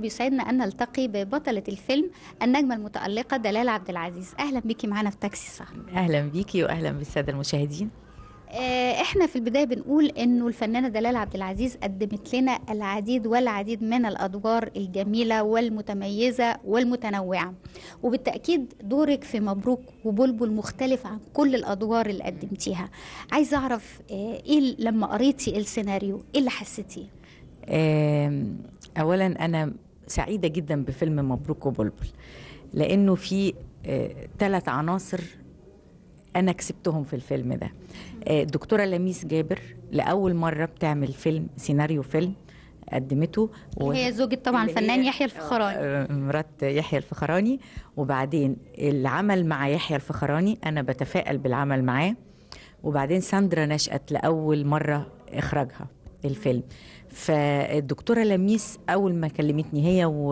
بيسعدنا أن نلتقي ببطلة الفيلم النجمة المتألقة دلال عبد العزيز. أهلا بيكي معانا في تاكسي سهر أهلا بيكي واهلا بالسادة المشاهدين. آه، إحنا في البداية بنقول إنه الفنانة دلال عبد العزيز قدمت لنا العديد والعديد من الأدوار الجميلة والمتميزة والمتنوعة. وبالتأكيد دورك في مبروك وبلبل مختلف عن كل الأدوار اللي قدمتيها. عايزة أعرف آه، إيه لما قريتي السيناريو إيه اللي حسيتيه؟ اولا أنا سعيدة جدا بفيلم مبروك وبلبل لأنه في ثلاث عناصر أنا كسبتهم في الفيلم ده. آه، الدكتوره لميس جابر لأول مرة بتعمل فيلم سيناريو فيلم قدمته. و- هي زوجة طبعا الفنان يحيى الفخراني. آه، مرات يحيى الفخراني. وبعدين العمل مع يحيى الفخراني أنا بتفائل بالعمل معاه. وبعدين ساندرا نشأت لأول مرة إخراجها. الفيلم. فالدكتورة لميس أول ما كلمتني هي و...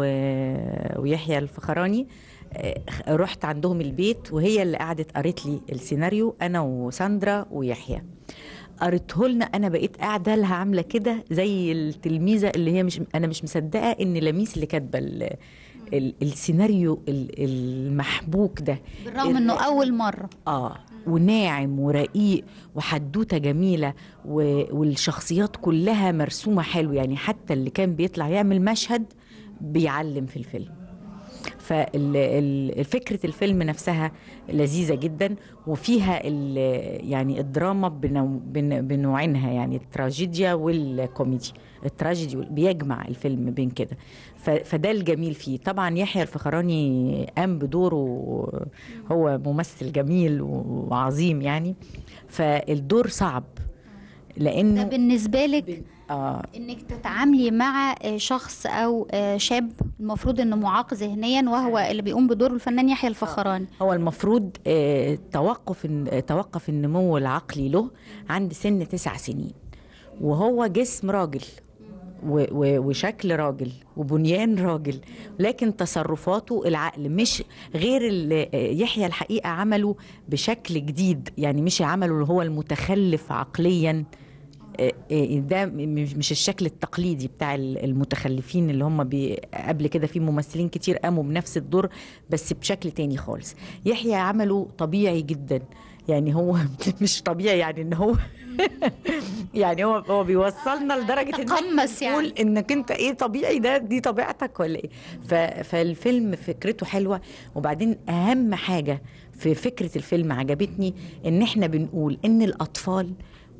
ويحيى الفخراني آه، رحت عندهم البيت وهي اللي قعدت قريت لي السيناريو أنا وساندرا ويحيى. قريته لنا أنا بقيت قاعدة لها عاملة كده زي التلميذة اللي هي مش أنا مش مصدقة إن لميس اللي كاتبة السيناريو ال- المحبوك ده. بالرغم إنه أول مرة. آه وناعم ورقيق وحدوتة جميلة. والشخصيات كلها مرسومة حلو. يعني حتى اللي كان بيطلع يعمل مشهد بيعلم في الفيلم. ففكرة الفيلم نفسها لذيذة جدا وفيها يعني الدراما بنوع- بن- بنوعينها يعني التراجيديا والكوميدي التراجيدي بيجمع الفيلم بين كده. فده الجميل فيه. طبعا يحيى الفخراني قام بدوره هو ممثل جميل وعظيم يعني. فالدور صعب ده لأنه بالنسبة لك آه. إنك تتعاملي مع آه، شخص أو آه، شاب المفروض إنه معاق ذهنيا وهو اللي بيقوم بدور الفنان يحيى الفخراني. هو المفروض آه، توقف آه، توقف النمو العقلي له عند سن تسع سنين. وهو جسم راجل وشكل راجل وبنيان راجل لكن تصرفاته العقل مش غير اللي آه، يحيى الحقيقة عمله بشكل جديد. يعني مش عمله اللي هو المتخلف عقليا. آه، آه، ده مش الشكل التقليدي بتاع ال- المتخلفين اللي هم بي قبل كده في ممثلين كتير قاموا بنفس الدور بس بشكل تاني خالص. يحيى عمله طبيعي جدا. يعني هو مش طبيعي يعني إن هو يعني هو هو بيوصلنا لدرجة إن تقمص يعني. إنك أنت إيه طبيعي ده دي طبيعتك ولا إيه؟ فالفيلم فكرته حلوة. وبعدين أهم حاجة في فكرة الفيلم عجبتني إن إحنا بنقول إن الأطفال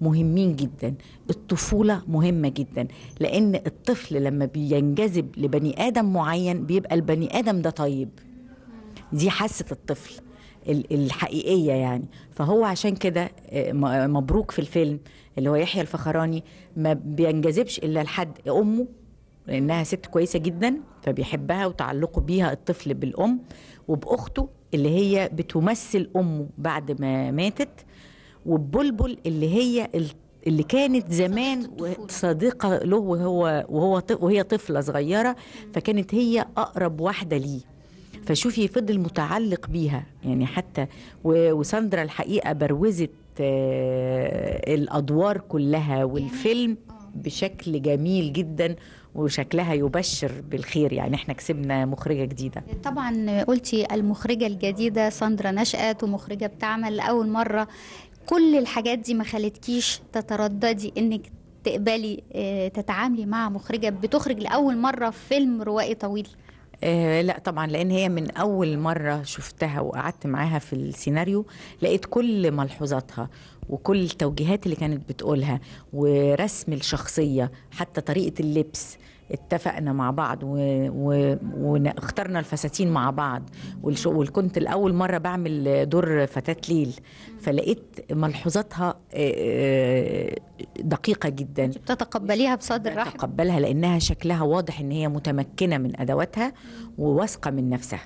مهمين جدا. الطفولة مهمة جدا. لأن الطفل لما بينجذب لبني آدم معين بيبقى البني آدم ده طيب. دي حاسة الطفل ال- الحقيقية يعني. فهو عشان كده آه، مبروك في الفيلم اللي هو يحيى الفخراني. ما بينجذبش إلا لحد أمه لأنها ست كويسة جدا فبيحبها وتعلقه بيها الطفل بالأم وبأخته اللي هي بتمثل أمه بعد ما ماتت. وببلبل اللي هي ال- اللي كانت زمان. صديقة له وهو وهو وهي طفلة صغيرة فكانت هي أقرب واحدة ليه. فشوفي فضل متعلق بيها يعني حتى وساندرا الحقيقة بروزت آه، الأدوار كلها والفيلم بشكل جميل جدا وشكلها يبشر بالخير يعني إحنا كسبنا مخرجة جديدة. طبعا قلتي المخرجة الجديدة ساندرا نشأت ومخرجة بتعمل لأول مرة. كل الحاجات دي ما خلتكيش تترددي إنك تقبلي آه، تتعاملي مع مخرجة بتخرج لأول مرة فيلم روائي طويل؟ آه لا طبعا لأن هي من أول مرة شفتها وقعدت معاها في السيناريو لقيت كل ملحوظاتها وكل التوجيهات اللي كانت بتقولها ورسم الشخصية حتى طريقة اللبس اتفقنا مع بعض و... و... واخترنا الفساتين مع بعض. والش... وكنت الأول مرة بعمل دور فتاة ليل فلقيت ملحوظاتها آه، آه، دقيقة جدا. بتتقبليها بصدر رحب تقبلها لأنها شكلها واضح إن هي متمكنة من أدواتها وواثقة من نفسها.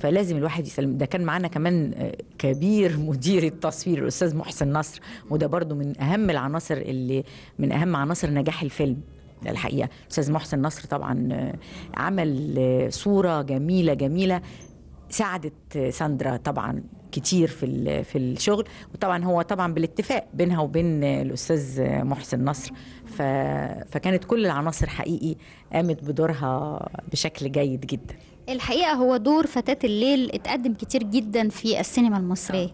فلازم الواحد يسلم. ده كان معانا كمان آه، كبير مدير التصوير الأستاذ محسن نصر وده برضو من أهم العناصر اللي من أهم عناصر نجاح الفيلم. الحقيقة. الاستاذ محسن نصر طبعا آه، عمل آه، صورة جميلة جميلة ساعدت ساندرا طبعا كتير في في الشغل. وطبعا هو طبعا بالاتفاق بينها وبين الأستاذ محسن نصر. فكانت كل العناصر حقيقي قامت بدورها بشكل جيد جدا. الحقيقة هو دور فتاة الليل اتقدم كتير جدا في السينما المصرية.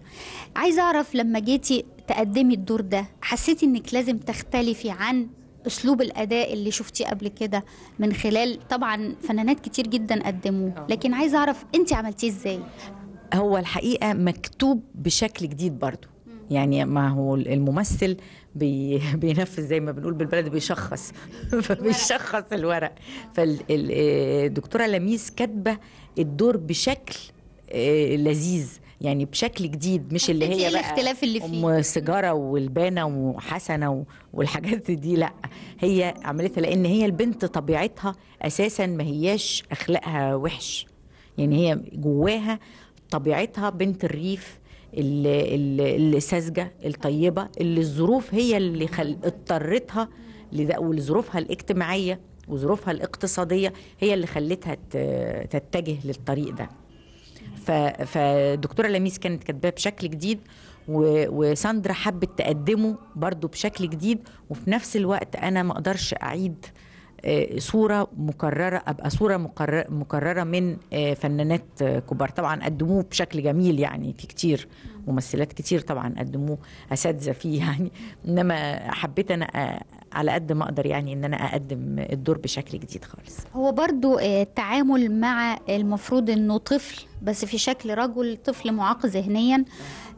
عايزة أعرف لما جيتي تقدمي الدور ده حسيتي إنك لازم تختلفي عن أسلوب الأداء اللي شفتيه قبل كده من خلال طبعا فنانات كتير جدا قدموه. لكن عايزة أعرف أنت عملتيه إزاي؟ هو الحقيقة مكتوب بشكل جديد برضو. يعني ما هو الممثل بي بينفذ زي ما بنقول بالبلد بيشخص. فبيشخص الورق. فالدكتوره لميس كاتبة الدور بشكل آه، لذيذ. يعني بشكل جديد مش اللي هي بقى الاختلاف اللي فيه؟ ام سيجارة والبانة وحسنة والحاجات دي لأ. هي عملتها لأن هي البنت طبيعتها أساسا ما هياش أخلاقها وحش. يعني هي جواها طبيعتها بنت الريف اللي, ساذجة الطيبة اللي الظروف هي اللي خل... اضطرتها لده وظروفها الاجتماعية وظروفها الاقتصادية هي اللي خلتها تتجه للطريق ده. ف... فدكتورة لميس كانت كاتباه بشكل جديد. وساندرا حبت تقدمه برضو بشكل جديد وفي نفس الوقت أنا ما أقدرش أعيد آه، صورة مكررة أبقى صورة مكررة, من آه، فنانات كبار طبعا قدموه بشكل جميل يعني في كتير ممثلات كتير طبعا قدموه أساتذة فيه يعني إنما حبيت أنا على قد ما أقدر يعني إن أنا أقدم الدور بشكل جديد خالص. هو برضو آه، التعامل مع المفروض إنه طفل بس في شكل رجل طفل معاق ذهنيا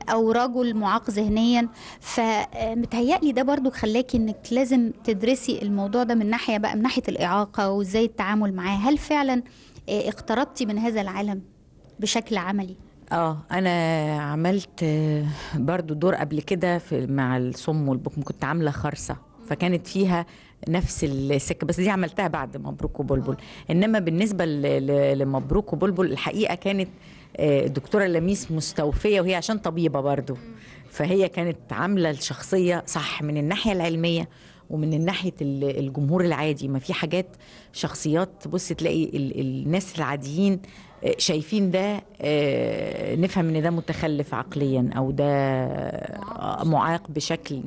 أو رجل معاق ذهنيا. فمتهيألي ده برضو خلاكي إنك لازم تدرسي الموضوع ده من ناحية بقى من ناحية الإعاقة وإزاي التعامل معاه. هل فعلا آه، اقتربتي من هذا العالم بشكل عملي؟ آه أنا عملت آه، برضو دور قبل كده في مع الصم والبكم كنت عاملة خرصه فكانت فيها نفس السكة بس دي عملتها بعد مبروك وبلبل. إنما بالنسبة لمبروك وبلبل الحقيقة كانت آه، الدكتورة لميس مستوفية وهي عشان طبيبة برضو. فهي كانت عاملة الشخصية صح من الناحية العلمية ومن ناحية ال- الجمهور العادي ما في حاجات شخصيات بص تلاقي ال- الناس العاديين آه، شايفين ده آه، نفهم إن ده متخلف عقليا أو ده آه، معاق بشكل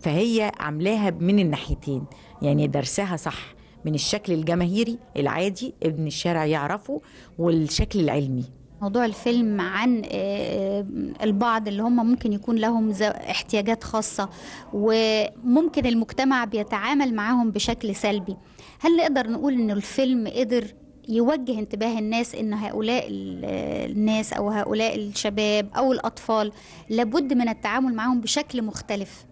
فهي عاملاها من الناحيتين. يعني درسها صح من الشكل الجماهيري العادي ابن الشارع يعرفه والشكل العلمي. موضوع الفيلم عن آه، البعض اللي هم ممكن يكون لهم احتياجات خاصة وممكن المجتمع بيتعامل معاهم بشكل سلبي. هل نقدر نقول إن الفيلم قدر يوجه انتباه الناس إن هؤلاء ال- الناس أو هؤلاء الشباب أو الأطفال لابد من التعامل معهم بشكل مختلف؟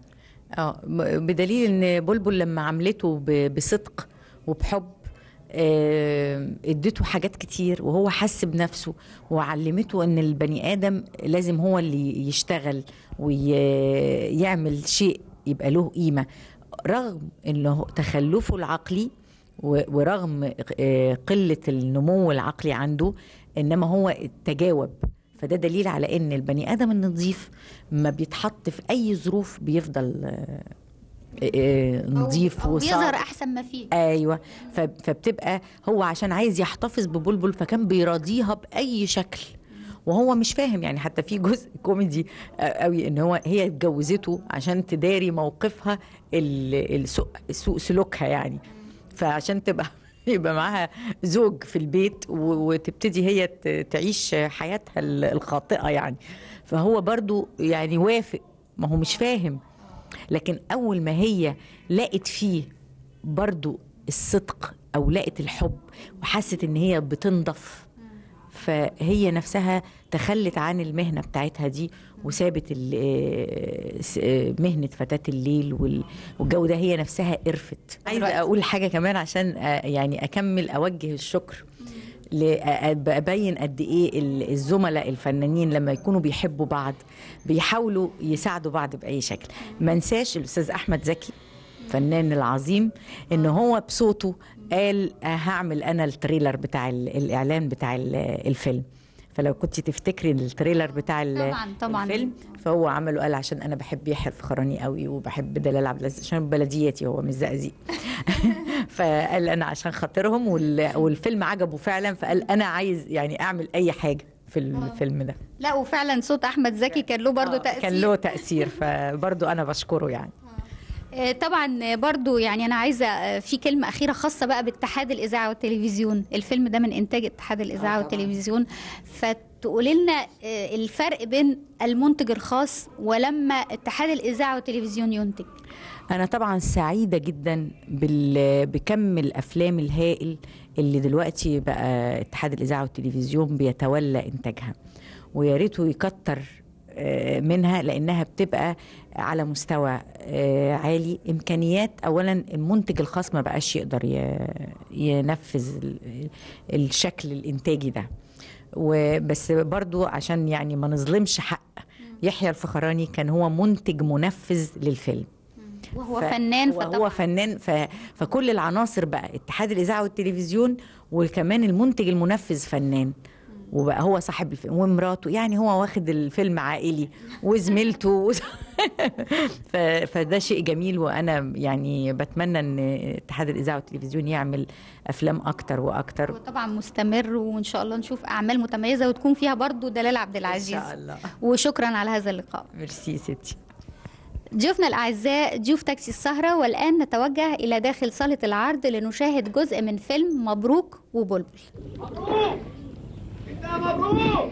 آه بدليل إن بلبل لما عملته بصدق وبحب آه، اديته حاجات كتير وهو حس بنفسه وعلمته إن البني آدم لازم هو اللي يشتغل ويعمل شيء يبقى له قيمة. رغم إنه تخلفه العقلي ورغم آه، قلة النمو العقلي عنده إنما هو تجاوب. فده دليل على إن البني آدم النظيف ما بيتحط في أي ظروف بيفضل آه، آه، نظيف أو بيظهر أحسن ما فيه. أيوه. فبتبقى هو عشان عايز يحتفظ ببلبل فكان بيراضيها بأي شكل. وهو مش فاهم يعني حتى في جزء كوميدي آه، قوي إن هو هي اتجوزته عشان تداري موقفها ال- السوء سوء سلوكها يعني. فعشان تبقى يبقى معاها زوج في البيت وتبتدي هي تعيش حياتها ال- الخاطئة يعني. فهو برضو يعني وافق. ما هو مش فاهم. لكن أول ما هي لقت فيه برضو الصدق أو لقت الحب وحست إن هي بتنضف فهي نفسها تخلت عن المهنة بتاعتها دي وسابت آه، آه، مهنة فتاة الليل وال- والجو ده هي نفسها قرفت. عايزة أقول حاجة كمان عشان آه، يعني أكمل أوجه الشكر ل- أ- أبين قد ال- الزملاء الفنانين لما يكونوا بيحبوا بعض بيحاولوا يساعدوا بعض بأي شكل. ما انساش الأستاذ أحمد زكي الفنان العظيم إن هو بصوته قال آه، هعمل أنا ال trailer بتاع ال- الإعلان بتاع ال- الفيلم. فلو كنت تفتكري ال trailer بتاع طبعاً، طبعاً. الفيلم فهو عمله قال عشان أنا بحب يحيى الفخراني قوي وبحب دلال عبد العزيز عشان بلدياتي هو مش زقازيق. فقال أنا عشان خاطرهم وال- والفيلم عجبه فعلا فقال أنا عايز يعني أعمل أي حاجة في الفيلم ده. لا وفعلا صوت أحمد زكي كان له برضو آه، تأثير. كان له تأثير فبرضو أنا بشكره يعني. آه، طبعا برضو يعني أنا عايزة آه، في كلمة أخيرة خاصة بقى باتحاد الإذاعة والتلفزيون. الفيلم ده من إنتاج اتحاد الإذاعة والتلفزيون. فتقولي لنا آه، الفرق بين المنتج الخاص ولما اتحاد الإذاعة والتلفزيون ينتج. أنا طبعا سعيدة جدا. بكم الأفلام الهائل اللي دلوقتي بقى اتحاد الإذاعة والتلفزيون بيتولى إنتاجها. ويا ريته يكتر آه، منها لأنها بتبقى على مستوى آه، عالي. إمكانيات اولا المنتج الخاص ما بقاش يقدر ينفذ ال- الشكل الإنتاجي ده. وبس برضو عشان يعني ما نظلمش حق يحيى الفخراني كان هو منتج منفذ للفيلم. وهو ف- فنان فطبعا. هو فنان ف... فكل العناصر بقى اتحاد الإذاعة والتلفزيون وكمان المنتج المنفذ فنان. وبقى هو صاحب الفيلم ومراته يعني هو واخد الفيلم عائلي وزميلته. فده شيء جميل وأنا يعني بتمنى إن اتحاد الإذاعة والتلفزيون يعمل أفلام أكتر وأكتر. هو طبعا مستمر وإن شاء الله نشوف أعمال متميزة وتكون فيها برضو دلال عبد إن العزيز. شاء الله. وشكرا على هذا اللقاء. ميرسي ستي. ضيوفنا الأعزاء ضيوف تاكسي السهرة والآن نتوجه إلى داخل صالة العرض لنشاهد جزء من فيلم مبروك وبلبل. مبروك مبروك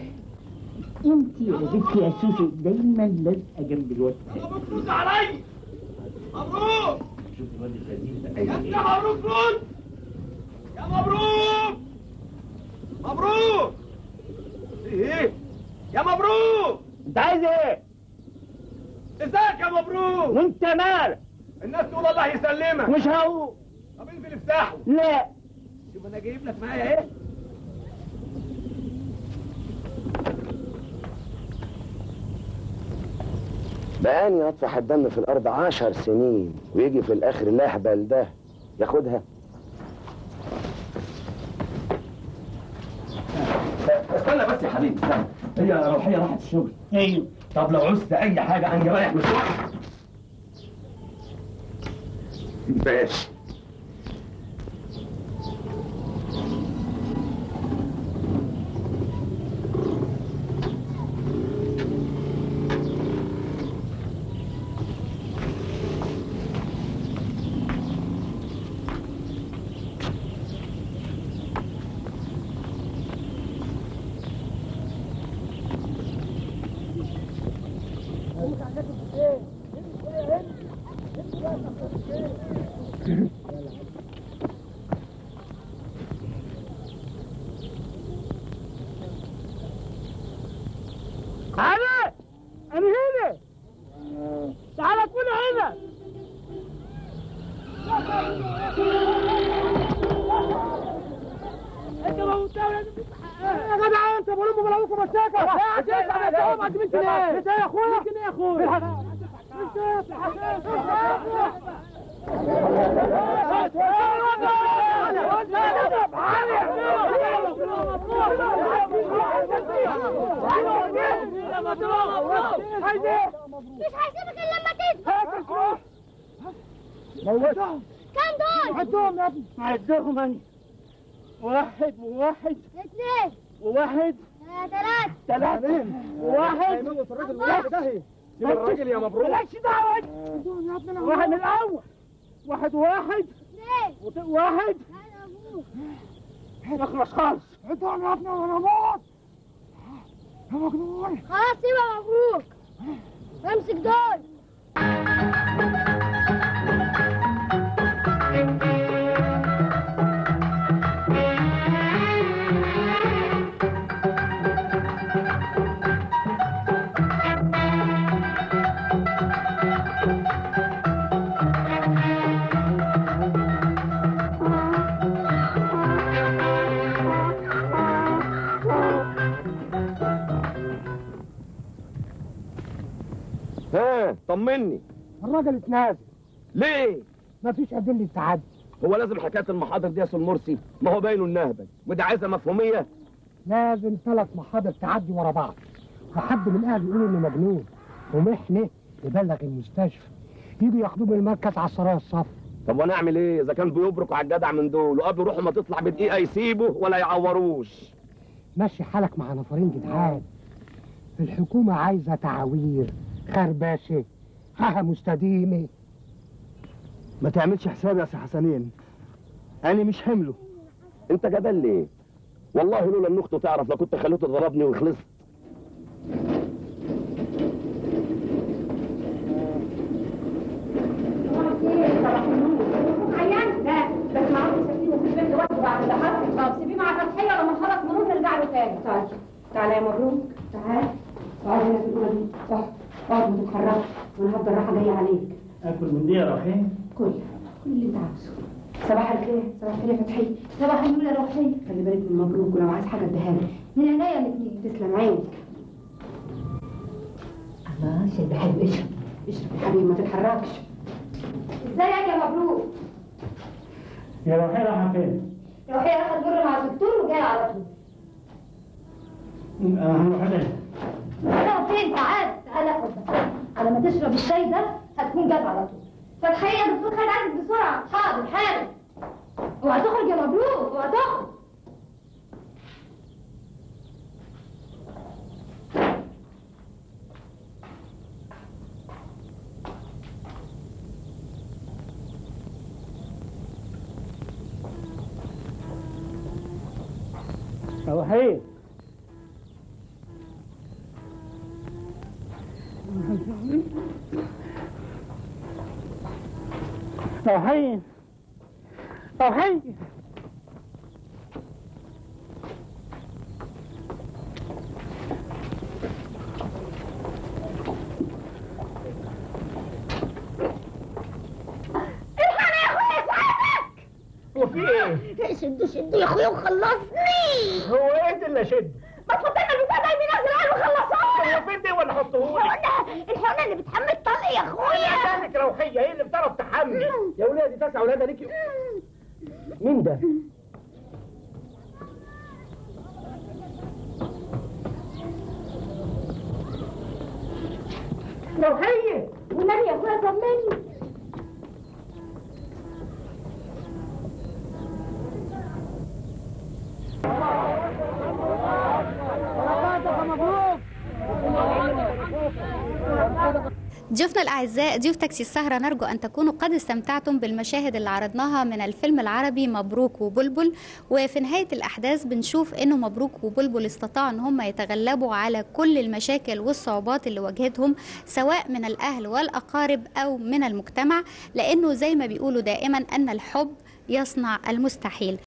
انت يا بنتي يا سوسو دايما لازقه جنب الواد مبروك رد عليا مبروك! شوف الواد اللذيذ ده يا ابني مبروك رد يا مبروك! مبروك! إيه؟ يا مبروك! أنت عايز إيه؟ إزيك يا مبروك؟ وأنت مالك الناس تقول الله يسلمك. مش هقول. طب انزل افتحه. لا. شوف أنا جايب لك معايا إيه؟ بقاني اطفح الدم في الأرض عشر سنين ويجي في الآخر الأهبل ده. ياخدها. استنى بس يا حبيبي استنى. هي روحية راحت الشغل. أيوه. طب لو عوزت أي حاجة أنا رايح مشوار ماشي. تعالى أنا هنا. تعالى كل هنا. أنت موتاوي يا جدع أنت بقول لكم بلاقيكم مشاكل يا أنت بتقوم عند بنت ليه؟ انت يا اخويا انت يا اخويا مش هسيبك الا لما كام دول؟ عدهم يا ابني عدهم أنا واحد وواحد اثنين وواحد ثلاثة ثلاثة وواحد الراجل يا مبروك مالكش دعوة واحد من الأول واحد وواحد اثنين واحد اخلص خالص عدهم يا ابني وأنا موت يا مجنون خلاص سيبها مبروك امسك دول الراجل اتنازل ليه؟ مفيش أدلة تعدي هو لازم حكاية المحاضر دي يا سي المرسي ما هو باينه النهبل وده عايزه مفهومية. لازم ثلاث محاضر تعدي ورا بعض. وحد من اهله يقول إنه مجنون ومحنة يبلغ المستشفى. يجي ياخدوه من المركز على السرايا الصف. طب وأنا أعمل إيه؟ إذا كان بيبرك على الجدع من دول وقبل روحه ما تطلع بدقيقه يسيبه ولا يعوروش. مشي حالك مع نفرين جدعان. الحكومة عايزة تعاوير خرباشة حاجة مستديمة ما تعملش حساب يا سي حسنين. أنا مش حمله. أنت جبل ليه؟ والله لولا ان اخته تعرف لو كنت خليته ضربني وخلصت. عيان لا بس ما عرفتش اسيبه في البيت لوحده بعد اللي حصل طب سيبيه مع فتحيه لما نخلص مرور نرجع له تاني طيب تعالى يا مبروك تعال. اقعد هنا في الاوضه دي اقعد ما تتحركش وأنا هفضل راحة جاية عليك. آكل من دي يا رحيم كل كل اللي انت عاوزه. صباح الخير. صباح الخير يا فتحي. صباح النور يا روحي. خلي بالك من مبروك ولو عايز حاجة اديها لك. من عينيا الاثنين تسلم عينك. الله شد حلو اشرب. اشرب يا حبيبي. ما تتحركش. ازيك يا مبروك يا رحيم رايحه فين؟ روحي اخد مره مع الدكتور وجاي على طول. هنروح عليه أنا فين تعال. تعال اخد على ما تشرب الشاي ده هتكون جت على طول. فتحية يا دكتور خد عندك بسرعة. حاضر حاضر. اوعى تخرج يا مبروك اوعى تخرج. يا يا ساعدك وفي إيه؟ شدوا شدوا يا أخويا وخلصني هو إيه اللي شد؟ ما تحط لنا البتاع ده بينزل عيال وخلصونا فين دي ولا حطهولي؟ الحقنة الحقنة اللي بتحمل يا أخويا. كانت روحية هي اللي بتعرف تحمل؟ يا ولادي تسع ولادها ليكي. مين ده؟ روحية والنبي يا أخويا طمني. ضيوفنا الأعزاء ضيوف تاكسي السهرة نرجو أن تكونوا قد استمتعتم بالمشاهد اللي عرضناها من الفيلم العربي مبروك وبلبل. وفي نهاية الأحداث بنشوف أنه مبروك وبلبل استطاعوا أن هم يتغلبوا على كل المشاكل والصعوبات اللي واجهتهم سواء من الأهل والأقارب أو من المجتمع لأنه زي ما بيقولوا دائما أن الحب يصنع المستحيل.